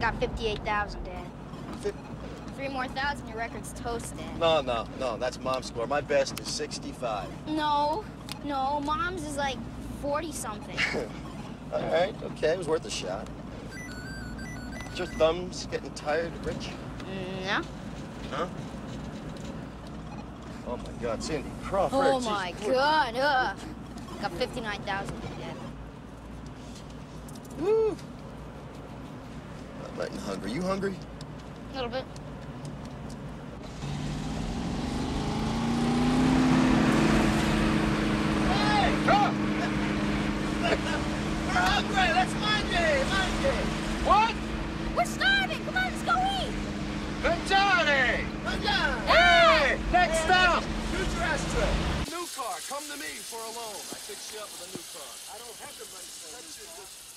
Got 58,000, Dad. Fif- Three more thousand, your record's toast, Dad. No, no, no. That's mom's score. My best is 65. No, no, Mom's is like 40-something. All right, okay. It was worth a shot. Is your thumbs getting tired, Rich? no. Huh? Oh my God, Cindy Crawford. Oh, my. God. Ugh. Got 59,000, Dad. Woo. I'm getting hungry. You hungry? A little bit. Hey, come! We're hungry. Let's Monday, Monday. What? We're starving. Come on, let's go eat. Mangiare! Mangiare! Hey! Next stop! Future ashtray. New car. Come to me for a loan. I fix you up with a new car. I don't have the money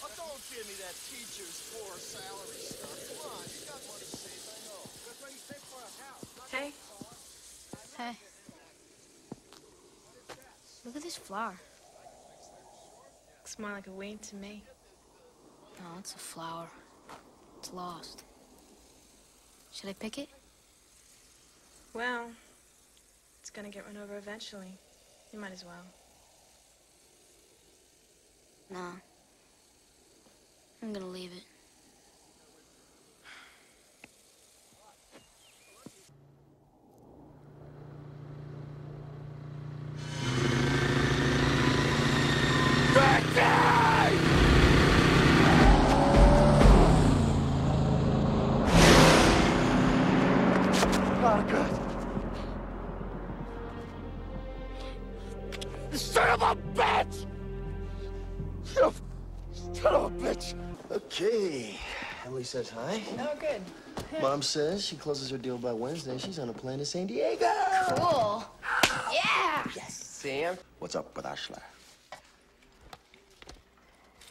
Oh, don't give me that teacher's poor salary stuff. Come on, you got money saved, I know. That's what you pay for a house. not Hey, Hey. Look at this flower. looks more like a weed to me. No, it's a flower. It's lost. Should I pick it? Well, it's gonna get run over eventually. You might as well. No. I'm gonna leave it. Son of a bitch! Son of, son of a bitch! Okay. Emily says hi. Oh, good. Mom says she closes her deal by Wednesday. She's on a plane to San Diego. Cool. Yeah! Yes, Sam. What's up with Ashley?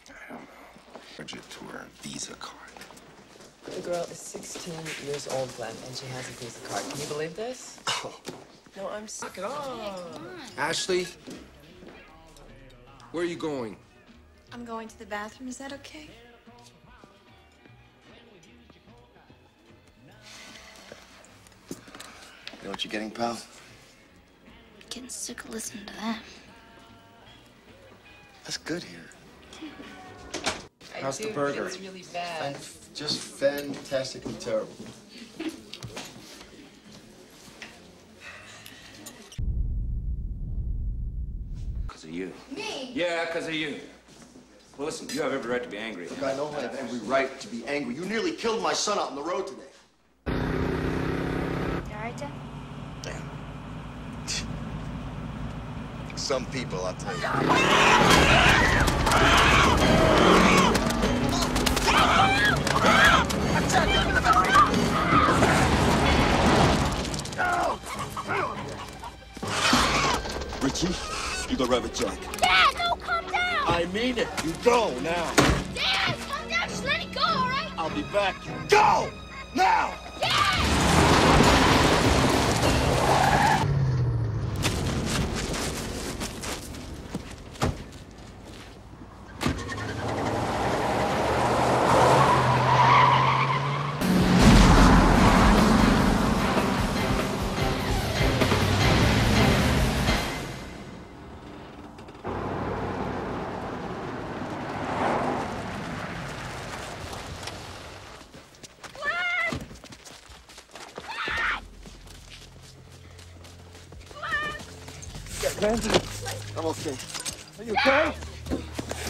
I don't know. Budget tour Visa card. The girl is 16 years old, Glenn, and she has a Visa card. Can you believe this? Oh, No, I'm sick. at all. Ashley, where are you going? I'm going to the bathroom. Is that okay? you know what you're getting, pal? Getting sick of listening to that. That's good here. I How's the burger? It's really bad. And just fantastically terrible. Because of you. Me? Yeah, because of you. Well, listen, you have every right to be angry. Look, I know I have every right to be angry. You nearly killed my son out on the road today. You alright, Dad? Damn. Some people, I'll tell you. Richie, you go rub it, Jack. I mean it. You go now. Dad, calm down. Just let it go, all right? I'll be back. You go now. Glenn, I'm okay. Are you okay?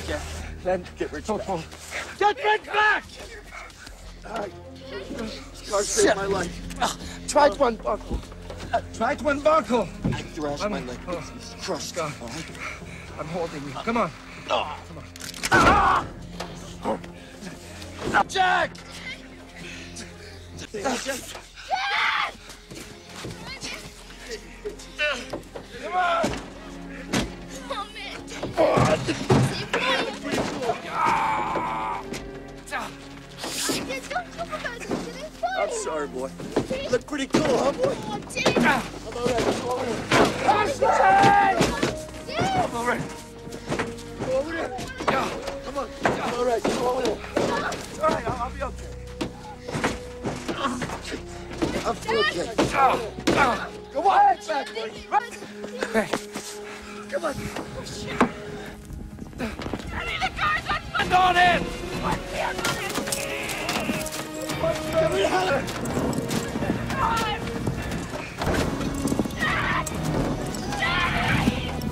Yeah. Glenn, get Rich back. Get Rich back! Scar saved my life. Ah, Try to unbuckle. Uh, Try one buckle. I thrashed my leg. oh. It's crushed. Scar. All right? I'm holding you. Come on. Ah. Come on. Ah. Jack! Oh, I'm sorry, boy. You look pretty cool, huh, boy? Oh, I'm dead. I'm all right. I'm all right. Ashton! I'm all right. Come over here. Come on. I'm all right. Come over here. It's all right. I'll, I'll be okay. I'm still okay. Go ahead, back, buddy. Right? Hey. Come on. Eddie, the car's on Get on in! Come here!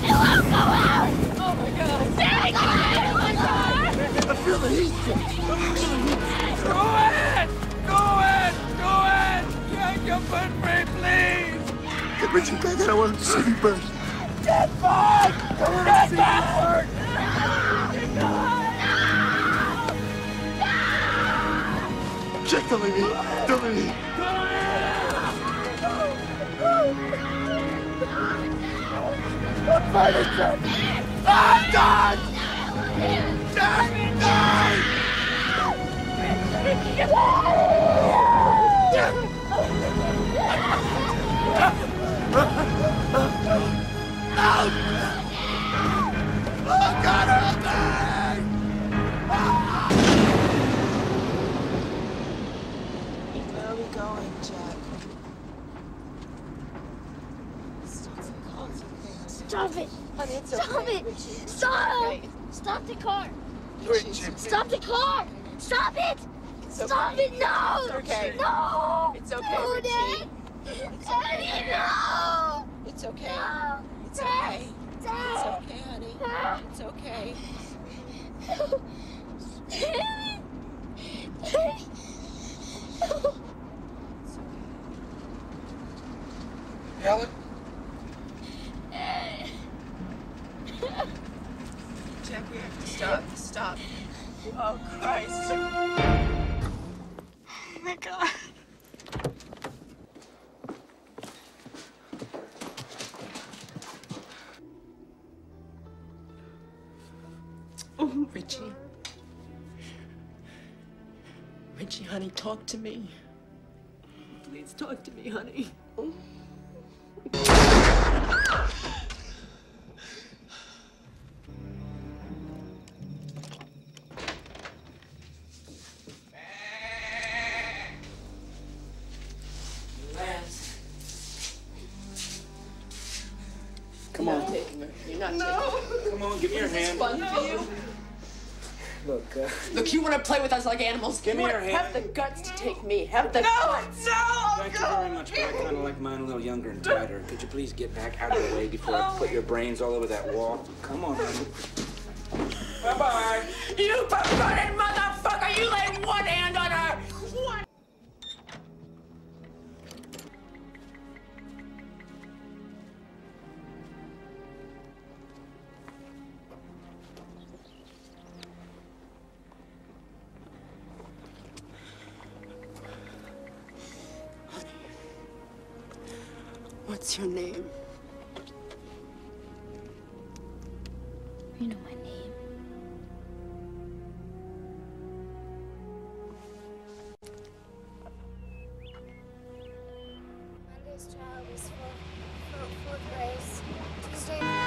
It won't go out! Oh my god! I feel the heat. Go in! Go in! Go in! Yank your foot free, please! Back. I want to see me burn. Get back! You burn! Jack, don't leave me. Don't leave me. I'm Jack! I'm done! Jack! Die! God, help! Where are we going, Jack? Stop it! Honey, it's Stop okay. it! Richie, it's Stop! okay. Stop the car! Richie. Stop the car! Stop it! It's Stop okay. it! No! It's okay. No! It's okay, no, Richie. Dad! It's Daddy, okay. no! It's okay. No! It's okay. It's Dad! okay, honey. It's okay. Helen? Jack, we have to stop. Stop. Oh, Christ. Oh my god. Oh, Richie. Richie, honey, talk to me. Please talk to me, honey. Lance. Come You're on. not taking her. You're not taking Come on, give me your hand. fun for you? Look, uh, Look, you want to play with us like animals? Give you me your hand. Have the guts to take me. Have the guts. No! no. Thank you very much, but I kind of like mine a little younger and tighter. Could you please get back out of the way before I put your brains all over that wall? Come on, honey. Bye-bye. You perverted motherfucker! What's your name? You know my name. Is for, for, for Grace. Tuesday.